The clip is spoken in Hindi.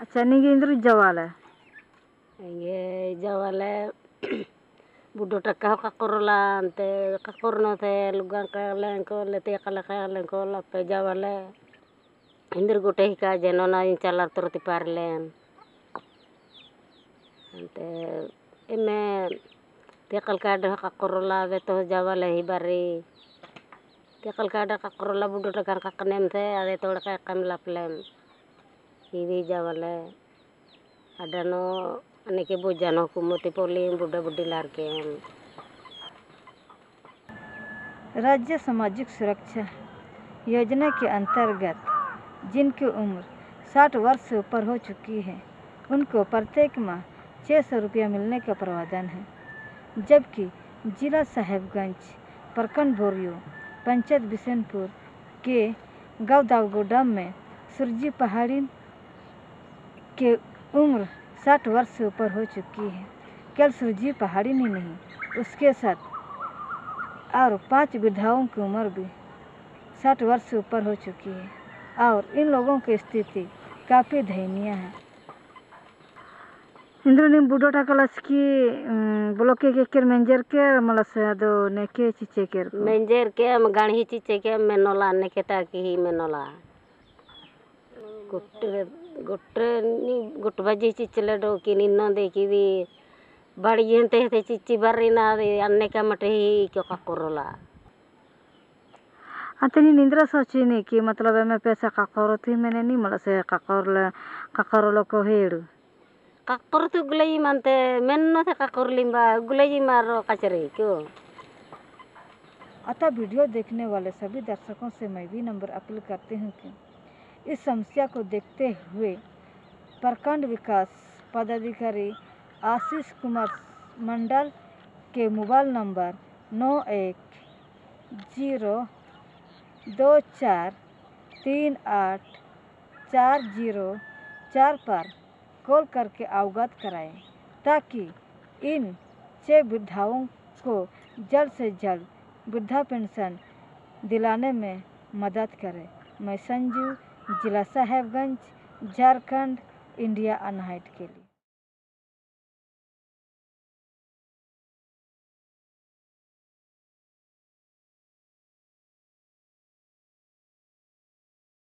अच्छा निगे इंद्र जवाल ये जवाल बुडो टक्का का करला अंते का करनो थे लुगा का लन को लेते का लका लन को लपे जवाल इंद्र गोटे ही का जनो ना इन चला तरति पार लेन अंते एमे तेकल काड का करला वे तो जवाल ही बारी तेकल काड का करला बुडो टक्का का कनेम थे अरे तोड़ का कम लपलेम ಕಿವಿ ಜಾವಲ ಅಡನೋ ಅನೇಕೆ ಭೋಜನ ಕುಮ್ಮತಿ ಪೋಲಿ ಬುಡ್ಡ ಬುಡ್ಡಿಲಾರ್ಕೆ राज्य सामाजिक सुरक्षा योजना के अंतर्गत जिनकी उम्र 60 वर्ष से ऊपर हो चुकी है उनको प्रत्येक माह छः सौ रुपया मिलने का प्रावधान है जबकि जिला साहेबगंज प्रखंड भोरियो पंचायत बिशनपुर के गवदावगोडम में सुरजी पहाड़ी की उम्र साठ वर्ष से ऊपर हो चुकी है। केवल सुरजी पहाड़ी में नहीं उसके साथ और पाँच विधाओं की उम्र भी साठ वर्ष से ऊपर हो चुकी है और इन लोगों की स्थिति काफ़ी दयनीय है। इंद्रनी बुडो की ब्लॉक के केर मेंजर के मतलब मलस दो नेके चीचे केर मेंजर के हम गाड़ी चिचे के मेनोला नेकेटा की मेनोला। ಗುಟ್ಟದ ಗುಟ್ರ ನೀ ಗುಟ್ಟು ಬಜ್ಜಿ ಚಿಚ್ಚಲಡೋಕಿ ಇನ್ನೊಂದೇಕಿದಿ ಬಾಡಿಗೆ ಅಂತ ಹೇಳ್ತೈ ಚಿಚ್ಚಿ ಬರ್ರಿ ನಾ ಅದು ಅನ್ನಕ್ಕೆ ಮಟ್ಟ ಹೀಗೆ ಹಾಕೋರಲ್ಲ अतः नहीं निंद्रा सोची नहीं कि मतलब मैं पैसा काकोर थी मैंने नहीं मतलब से काकोर काकोर लोग को हेड़। काकोर तो गुलाई मानते मैंने ना था काकोर लिंबा गुलाई मारो कचरे क्यों? अतः वीडियो देखने वाले सभी दर्शकों से मैं भी नंबर अपील करते हूँ कि इस समस्या को देखते हुए प्रखंड विकास पदाधिकारी आशीष कुमार मंडल के मोबाइल नंबर नौ एक ज़ीरो दो चार तीन आठ चार ज़ीरो चार पर कॉल करके अवगत कराएँ, ताकि इन छः वृद्धाओं को जल्द से जल्द वृद्धा पेंशन दिलाने में मदद करें। मैं संजू जिला साहेबगंज झारखंड इंडिया अनहाइट के लिए।